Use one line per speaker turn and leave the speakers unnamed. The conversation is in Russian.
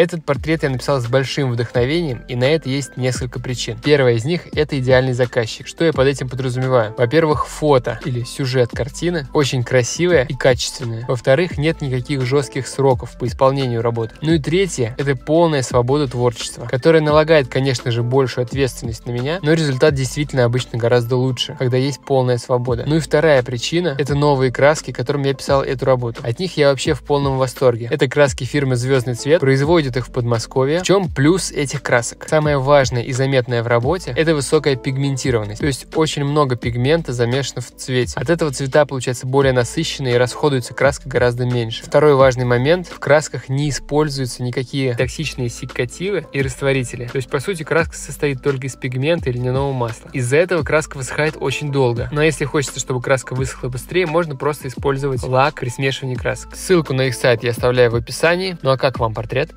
Этот портрет я написал с большим вдохновением, и на это есть несколько причин. Первая из них – это идеальный заказчик. Что я под этим подразумеваю? Во-первых, фото или сюжет картины очень красивая и качественная. Во-вторых, нет никаких жестких сроков по исполнению работы. Ну и третье – это полная свобода творчества, которая налагает, конечно же, большую ответственность на меня, но результат действительно обычно гораздо лучше, когда есть полная свобода. Ну и вторая причина – это новые краски, которым я писал эту работу. От них я вообще в полном восторге. Это краски фирмы «Звездный цвет», производят их в Подмосковье. В чем плюс этих красок? Самое важное и заметное в работе – это высокая пигментированность. То есть очень много пигмента замешано в цвете. От этого цвета получается более насыщенные и расходуется краска гораздо меньше. Второй важный момент – в красках не используются никакие токсичные сикативы и растворители. То есть, по сути, краска состоит только из пигмента или льняного масла. Из-за этого краска высыхает очень долго. Но если хочется, чтобы краска высохла быстрее, можно просто использовать лак при смешивании красок. Ссылку на их сайт я оставляю в описании. Ну а как вам портрет?